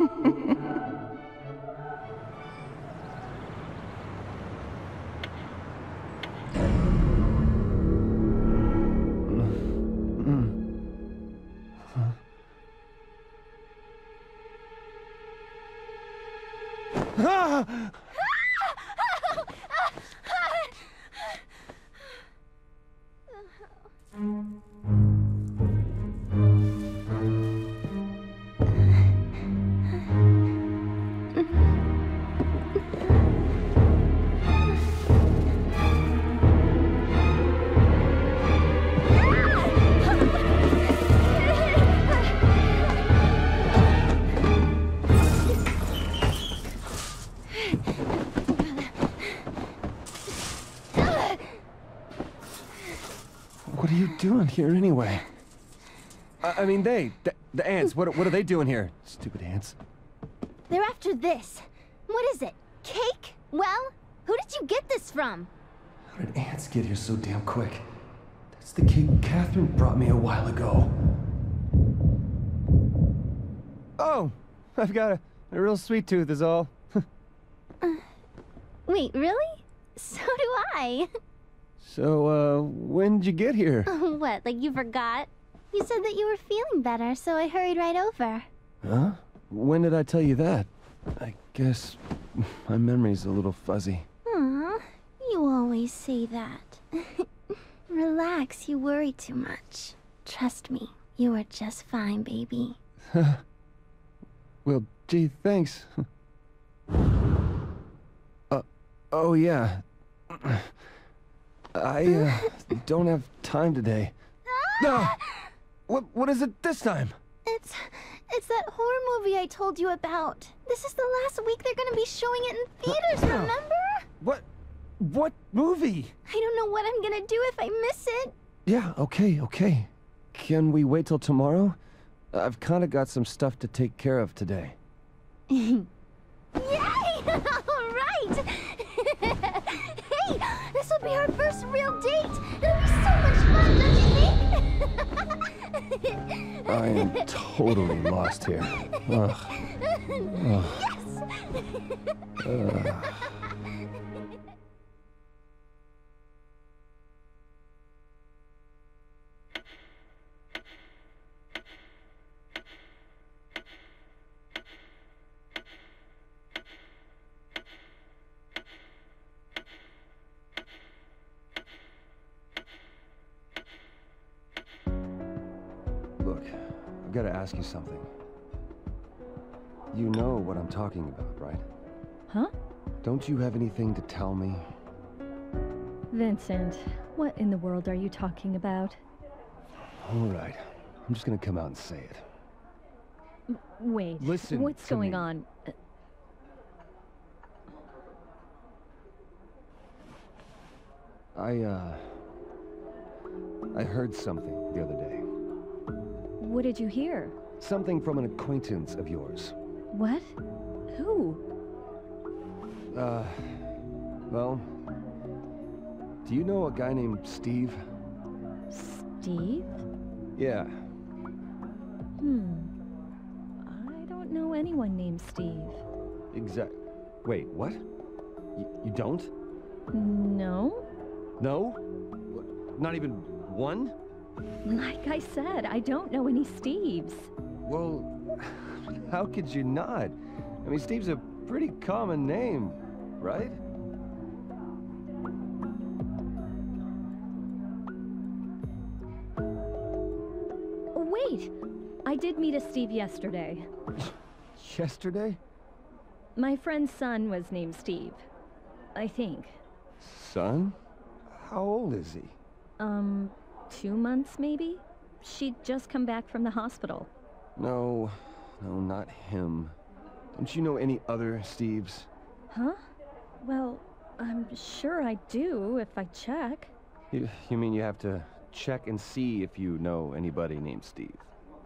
Ah! What are you doing here anyway? I, I mean, they, the, the ants. What, what are they doing here? Stupid ants. They're after this. What is it? Cake? Well, who did you get this from? How did ants get here so damn quick? That's the cake Catherine brought me a while ago. Oh, I've got a, a real sweet tooth is all. Uh, wait, really? So do I. So, uh, when'd you get here? what, like you forgot? You said that you were feeling better, so I hurried right over. Huh? When did I tell you that? I guess my memory's a little fuzzy. Aw, you always say that. Relax, you worry too much. Trust me, you are just fine, baby. Well, gee, thanks. uh, oh yeah. I, uh, don't have time today. No! What, what is it this time? It's it's that horror movie I told you about. This is the last week they're gonna be showing it in theaters, remember? What, what movie? I don't know what I'm gonna do if I miss it. Yeah, okay, okay. Can we wait till tomorrow? I've kinda got some stuff to take care of today. will be our first real date! It'll be so much fun, don't you think? I am totally lost here. Ugh. Ugh. yes! Ugh. Ask you something. You know what I'm talking about, right? Huh? Don't you have anything to tell me? Vincent, what in the world are you talking about? All right. I'm just gonna come out and say it. Wait, Listen what's going me. on? Uh, I, uh... I heard something the other day. What did you hear? Something from an acquaintance of yours. What? Who? Uh... Well... Do you know a guy named Steve? Steve? Yeah. Hmm. I don't know anyone named Steve. Exact... Wait, what? Y you don't? No? No? Not even one? Like I said, I don't know any Steves. Well, how could you not? I mean, Steve's a pretty common name, right? Wait! I did meet a Steve yesterday. Yesterday? My friend's son was named Steve. I think. Son? How old is he? Um, two months maybe? She'd just come back from the hospital. No, no, not him. Don't you know any other Steves? Huh? Well, I'm sure I do if I check. You, you mean you have to check and see if you know anybody named Steve?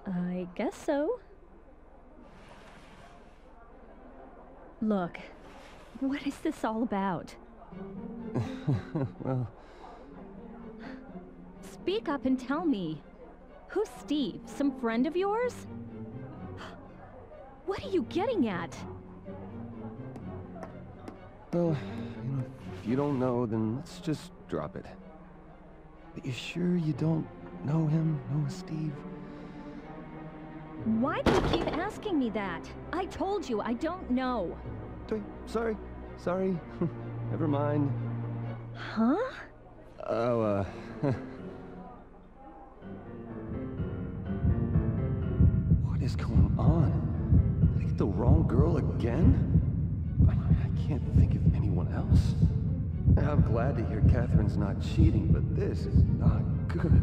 I guess so. Look, what is this all about? well, Speak up and tell me. Who's Steve? Some friend of yours? What are you getting at? Well, you know, if you don't know, then let's just drop it. But you sure you don't know him, know Steve? Why do you keep asking me that? I told you, I don't know. Sorry, sorry. Never mind. Huh? Oh, uh... again? I, can't think of anyone else. I'm glad to hear Catherine's not cheating, but this is not good.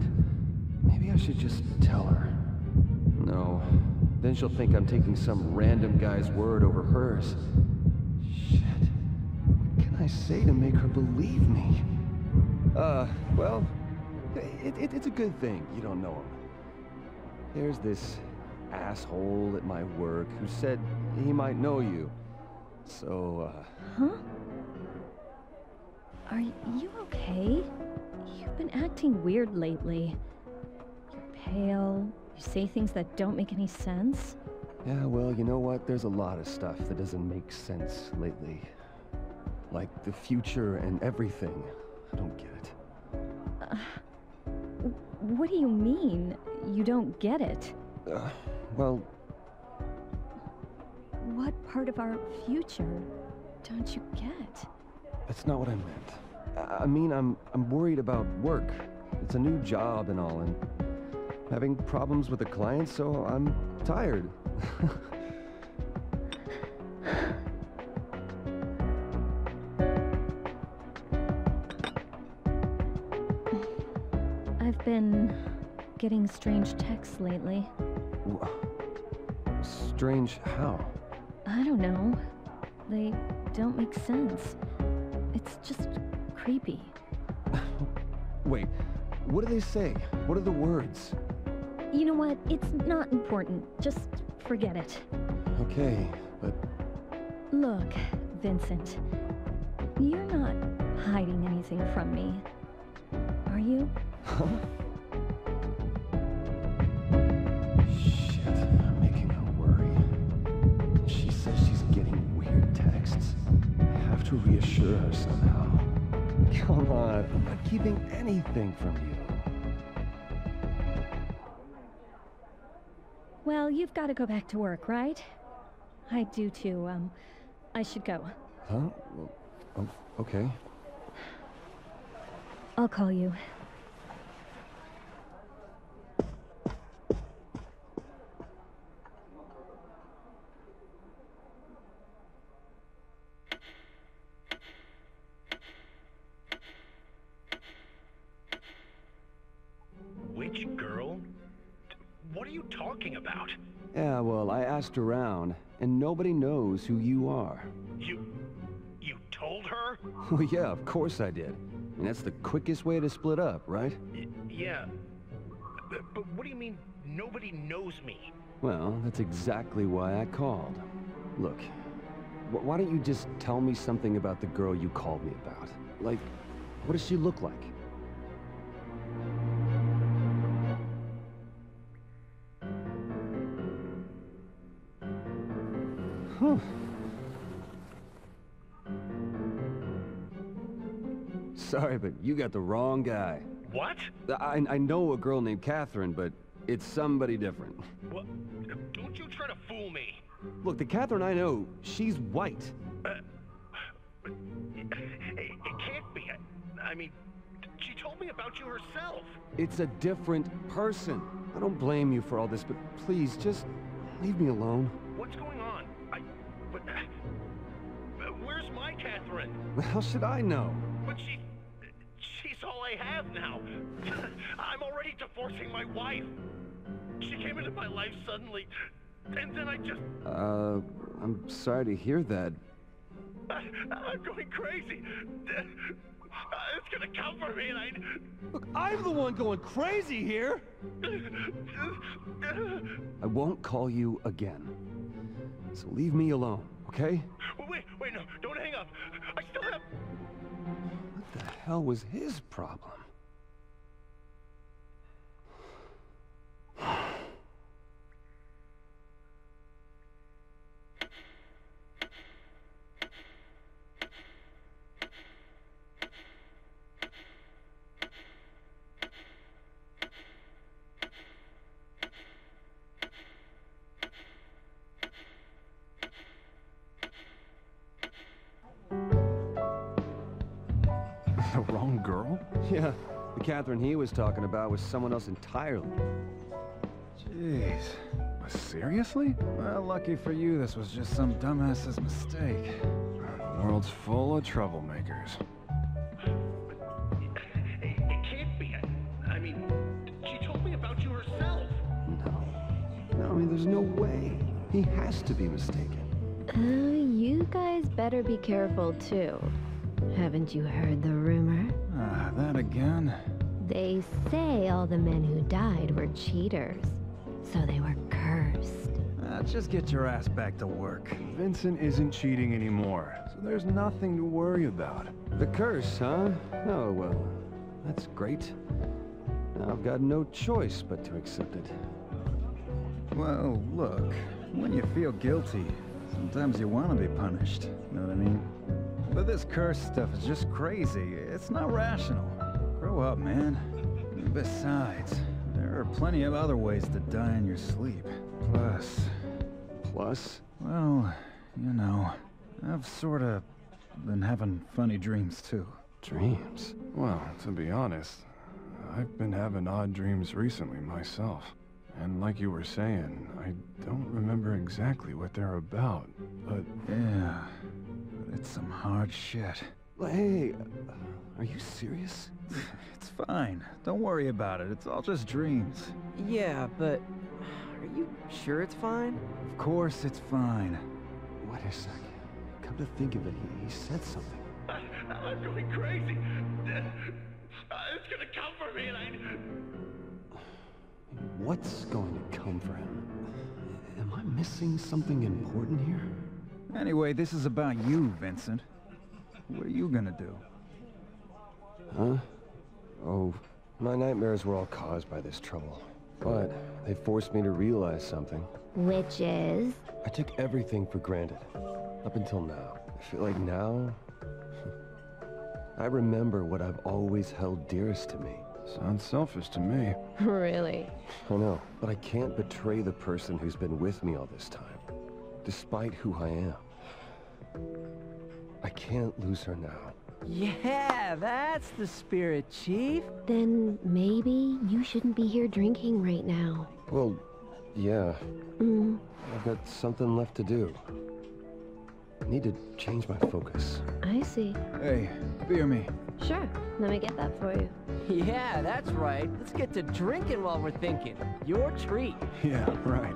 Maybe I should just tell her. No. Then she'll think I'm taking some random guy's word over hers. Shit. What can I say to make her believe me? Uh, well, it, it, it's a good thing you don't know him. There's this asshole at my work who said he might know you. So, uh... Huh? Are you okay? You've been acting weird lately. You're pale. You say things that don't make any sense. Yeah, well, you know what? There's a lot of stuff that doesn't make sense lately. Like the future and everything. I don't get it. Uh, what do you mean? You don't get it? Uh, well... What part of our future don't you get? That's not what I meant. I, mean, I'm, I'm worried about work. It's a new job and all, and having problems with the clients, so I'm tired. I've been getting strange texts lately. Strange how? I don't know. They don't make sense. It's just creepy. Wait, what do they say? What are the words? You know what? It's not important. Just forget it. Okay, but... Look, Vincent. You're not hiding anything from me. Are you? Huh? to reassure her somehow. Come on, I'm not keeping anything from you. Well, you've got to go back to work, right? I do too. Um, I should go. Huh? Well, oh, okay. I'll call you. Talking about? Yeah, well, I asked around, and nobody knows who you are. You... you told her? Well, yeah, of course I did. And that's the quickest way to split up, right? Y yeah. But, but what do you mean, nobody knows me? Well, that's exactly why I called. Look, wh why don't you just tell me something about the girl you called me about? Like, what does she look like? Huh. Sorry, but you got the wrong guy. What? I, I know a girl named Catherine, but it's somebody different. What? Don't you try to fool me. Look, the Catherine I know, she's white. Uh, it, it can't be. I, I mean, she told me about you herself. It's a different person. I don't blame you for all this, but please, just leave me alone. What's going on? Catherine? How should I know? But she... She's all I have now. I'm already divorcing my wife. She came into my life suddenly, and then I just... Uh, I'm sorry to hear that. I, I'm going crazy. It's gonna come for me, and I... Look, I'm the one going crazy here! I won't call you again. So leave me alone, okay? Wait, wait, no, the hell was his problem? Girl? Yeah, the Catherine he was talking about was someone else entirely. Jeez. Seriously? Well, lucky for you, this was just some dumbass's mistake. The world's full of troublemakers. It, it can't be. I, I mean, she told me about you herself. No. No, I mean, there's no way. He has to be mistaken. Uh, you guys better be careful too. Haven't you heard the rumor? Ah, that again? They say all the men who died were cheaters. So they were cursed. Ah, just get your ass back to work. Vincent isn't cheating anymore, so there's nothing to worry about. The curse, huh? Oh, well, that's great. Now I've got no choice but to accept it. Well, look, when you feel guilty, sometimes you want to be punished. You know what I mean? But this curse stuff is just crazy. It's not rational. Grow up, man. Besides, there are plenty of other ways to die in your sleep. Plus, Plus, well, you know, I've sorta been having funny dreams too. dreams. Well, to be honest, I've been having odd dreams recently myself. And like you were saying, I don't remember exactly what they're about, but Yeah, but it's some hard shit. Hey, uh, are you serious? It's fine. Don't worry about it. It's all just dreams. Yeah, but are you sure it's fine? Of course it's fine. Wait a second. Come to think of it, he, he said something. I'm going crazy. It's gonna come for me, and I. What's going to come for him? Am I missing something important here? Anyway, this is about you, Vincent. What are you gonna do? Huh? Oh, my nightmares were all caused by this trouble. But they forced me to realize something. Which is? I took everything for granted. Up until now. I feel like now... I remember what I've always held dearest to me. Sounds selfish to me. Really? I know, but I can't betray the person who's been with me all this time. Despite who I am. I can't lose her now. Yeah, that's the spirit, Chief. Then maybe you shouldn't be here drinking right now. Well, yeah, Mm, I've got something left to do. I need to change my focus. I see. Hey, beer me. Sure, let me get that for you. Yeah, that's right. Let's get to drinking while we're thinking. Your treat. Yeah, right.